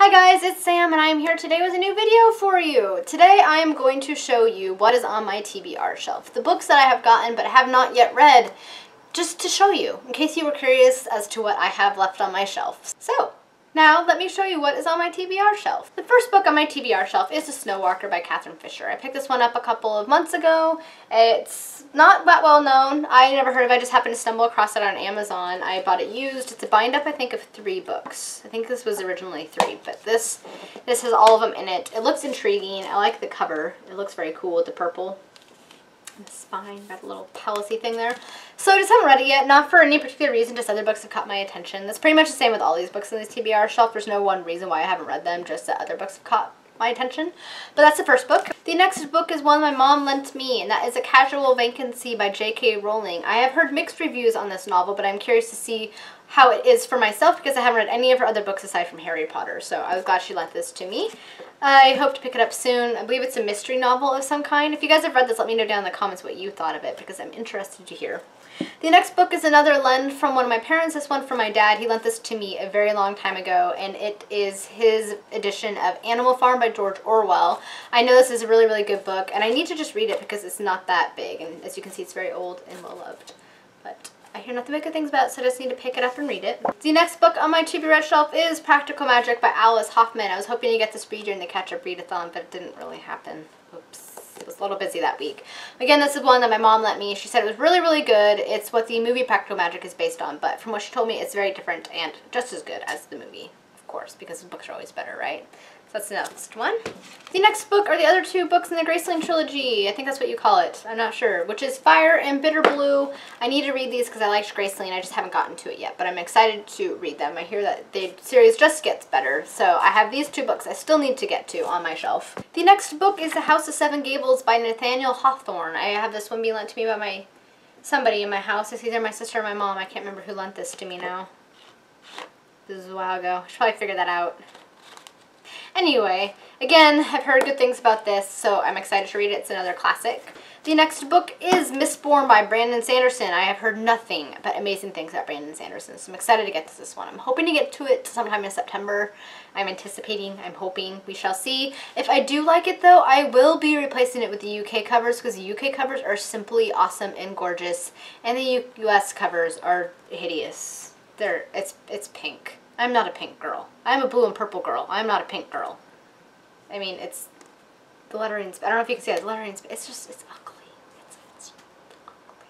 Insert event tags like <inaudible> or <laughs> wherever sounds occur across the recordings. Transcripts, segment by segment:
Hi guys, it's Sam and I am here today with a new video for you. Today I am going to show you what is on my TBR shelf. The books that I have gotten but have not yet read, just to show you, in case you were curious as to what I have left on my shelf. So, now, let me show you what is on my TBR shelf. The first book on my TBR shelf is The Snow Walker by Catherine Fisher. I picked this one up a couple of months ago. It's not that well known. I never heard of it. I just happened to stumble across it on Amazon. I bought it used. It's a bind up, I think, of three books. I think this was originally three, but this, this has all of them in it. It looks intriguing. I like the cover. It looks very cool with the purple the spine, got a little policy thing there. So I just haven't read it yet, not for any particular reason, just other books have caught my attention. That's pretty much the same with all these books in this TBR shelf. There's no one reason why I haven't read them, just that other books have caught my attention. But that's the first book. The next book is one my mom lent me, and that is A Casual Vacancy by J.K. Rowling. I have heard mixed reviews on this novel, but I'm curious to see how it is for myself because I haven't read any of her other books aside from Harry Potter. So I was glad she lent this to me. I hope to pick it up soon. I believe it's a mystery novel of some kind. If you guys have read this, let me know down in the comments what you thought of it because I'm interested to hear. The next book is another lend from one of my parents. This one from my dad. He lent this to me a very long time ago, and it is his edition of Animal Farm by George Orwell. I know this is a really, really good book, and I need to just read it because it's not that big, and as you can see, it's very old and well-loved. But I hear nothing but good things about it, so I just need to pick it up and read it. The next book on my to be read shelf is Practical Magic by Alice Hoffman. I was hoping to get this read during the Catch Up Readathon, but it didn't really happen. Oops. It was a little busy that week. Again, this is one that my mom lent me. She said it was really, really good. It's what the movie Practical Magic is based on, but from what she told me, it's very different and just as good as the movie, of course, because the books are always better, right? That's the next one. The next book are the other two books in the Graceling trilogy. I think that's what you call it. I'm not sure. Which is Fire and Bitter Blue. I need to read these because I liked Graceling. I just haven't gotten to it yet, but I'm excited to read them. I hear that the series just gets better. So I have these two books I still need to get to on my shelf. The next book is The House of Seven Gables by Nathaniel Hawthorne. I have this one being lent to me by my somebody in my house. It's either my sister or my mom. I can't remember who lent this to me now. This is a while ago. I should probably figure that out. Anyway, again, I've heard good things about this, so I'm excited to read it. It's another classic. The next book is Mistborn by Brandon Sanderson. I have heard nothing but amazing things about Brandon Sanderson, so I'm excited to get to this one. I'm hoping to get to it sometime in September. I'm anticipating, I'm hoping, we shall see. If I do like it though, I will be replacing it with the UK covers because the UK covers are simply awesome and gorgeous, and the US covers are hideous. They're, it's, it's pink. I'm not a pink girl. I'm a blue and purple girl. I'm not a pink girl. I mean, it's the lettering's. I don't know if you can see it. The lettering's. It's just. It's ugly. It's, it's ugly.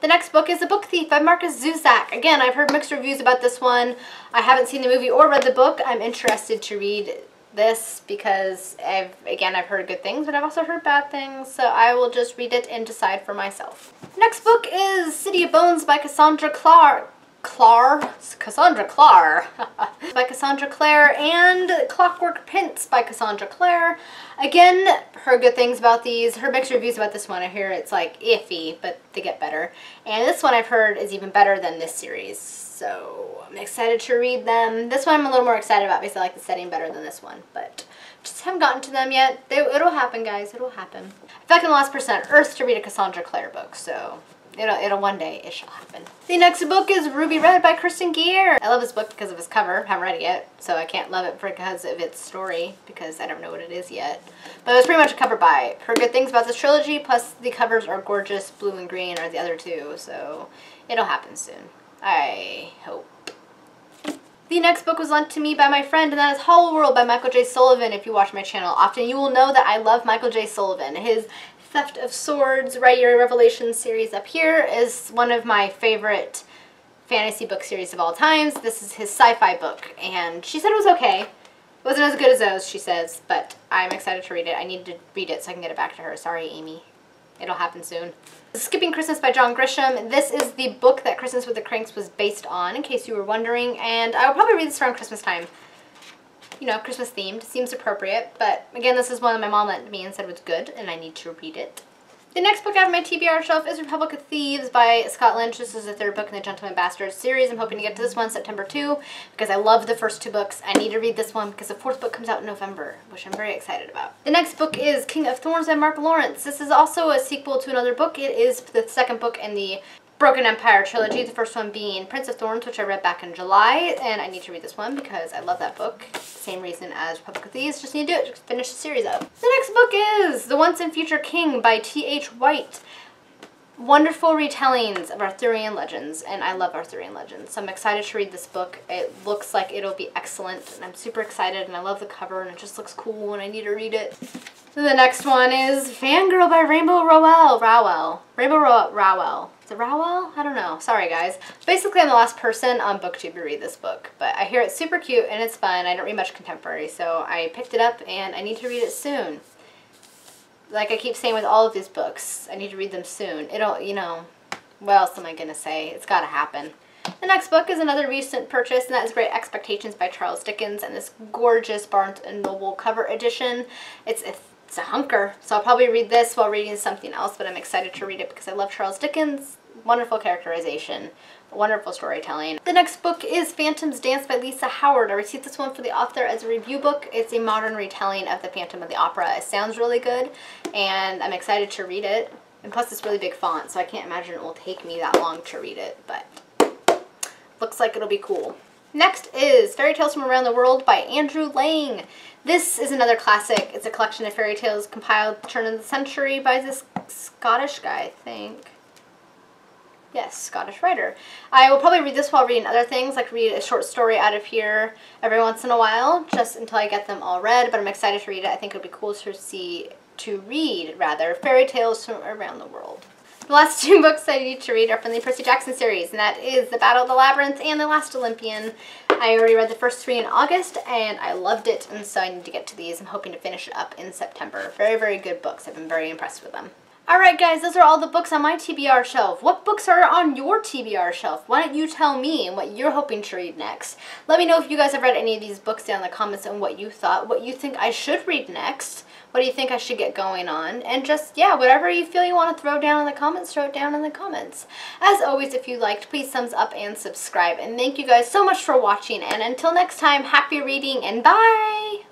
The next book is The Book Thief by Markus Zusak. Again, I've heard mixed reviews about this one. I haven't seen the movie or read the book. I'm interested to read this because I've again I've heard good things but I've also heard bad things so I will just read it and decide for myself. Next book is City of Bones by Cassandra Clark. Clar, Cassandra Clare, <laughs> by Cassandra Clare, and Clockwork Prince by Cassandra Clare. Again, heard good things about these. Heard mixed reviews about this one. I hear it's like iffy, but they get better. And this one I've heard is even better than this series. So I'm excited to read them. This one I'm a little more excited about because I like the setting better than this one. But just haven't gotten to them yet. They, it'll happen, guys. It'll happen. In fact, in the last percent Earth to read a Cassandra Clare book. So It'll, it'll one day, it shall happen. The next book is Ruby Red by Kristen Gier. I love this book because of its cover. Haven't read it yet, so I can't love it because of its story because I don't know what it is yet. But it's pretty much a cover buy. Heard good things about this trilogy, plus the covers are gorgeous. Blue and green are the other two, so it'll happen soon. I hope. The next book was lent to me by my friend, and that is Hollow World by Michael J. Sullivan. If you watch my channel often, you will know that I love Michael J. Sullivan. His Theft of Swords, Riyria Revelation series up here is one of my favorite fantasy book series of all times. This is his sci-fi book, and she said it was okay. It wasn't as good as those, she says, but I'm excited to read it. I need to read it so I can get it back to her. Sorry, Amy. It'll happen soon. Skipping Christmas by John Grisham. This is the book that Christmas with the Cranks was based on, in case you were wondering, and I will probably read this around Christmas time you know, Christmas themed. Seems appropriate, but again, this is one that my mom lent me and said was good, and I need to read it. The next book out of my TBR shelf is Republic of Thieves by Scott Lynch. This is the third book in the Gentleman Bastards series. I'm hoping to get to this one September 2 because I love the first two books. I need to read this one because the fourth book comes out in November, which I'm very excited about. The next book is King of Thorns by Mark Lawrence. This is also a sequel to another book. It is the second book in the Broken Empire trilogy, the first one being Prince of Thorns, which I read back in July, and I need to read this one because I love that book. Same reason as Republic of Thieves, just need to do it, just finish the series up. The next book is The Once and Future King by T.H. White. Wonderful retellings of Arthurian legends, and I love Arthurian legends, so I'm excited to read this book. It looks like it'll be excellent, and I'm super excited, and I love the cover, and it just looks cool, and I need to read it. The next one is Fangirl by Rainbow Rowell. Rowell. Rainbow Ro Rowell. Is it Rowell? I don't know. Sorry, guys. Basically, I'm the last person on BookTube to read this book, but I hear it's super cute and it's fun. I don't read much contemporary, so I picked it up and I need to read it soon. Like I keep saying with all of these books, I need to read them soon. It'll, you know, what else am I going to say? It's got to happen. The next book is another recent purchase, and that is Great Expectations by Charles Dickens, and this gorgeous Barnes & Noble cover edition. It's a it's a hunker. So I'll probably read this while reading something else, but I'm excited to read it because I love Charles Dickens. Wonderful characterization, wonderful storytelling. The next book is Phantom's Dance by Lisa Howard. I received this one for the author as a review book. It's a modern retelling of the Phantom of the Opera. It sounds really good, and I'm excited to read it. And plus it's really big font, so I can't imagine it will take me that long to read it, but looks like it'll be cool. Next is Fairy Tales from Around the World by Andrew Lang. This is another classic. It's a collection of fairy tales compiled turn of the century by this Scottish guy, I think. Yes, Scottish writer. I will probably read this while reading other things, like read a short story out of here every once in a while, just until I get them all read, but I'm excited to read it. I think it would be cool to see, to read, rather, fairy tales from around the world. The last two <laughs> books I need to read are from the Percy Jackson series, and that is The Battle of the Labyrinth and The Last Olympian. I already read the first three in August, and I loved it, and so I need to get to these. I'm hoping to finish it up in September. Very, very good books. I've been very impressed with them. Alright guys, those are all the books on my TBR shelf. What books are on your TBR shelf? Why don't you tell me what you're hoping to read next? Let me know if you guys have read any of these books down in the comments and what you thought, what you think I should read next. What do you think I should get going on? And just, yeah, whatever you feel you want to throw down in the comments, throw it down in the comments. As always, if you liked, please thumbs up and subscribe. And thank you guys so much for watching. And until next time, happy reading and bye!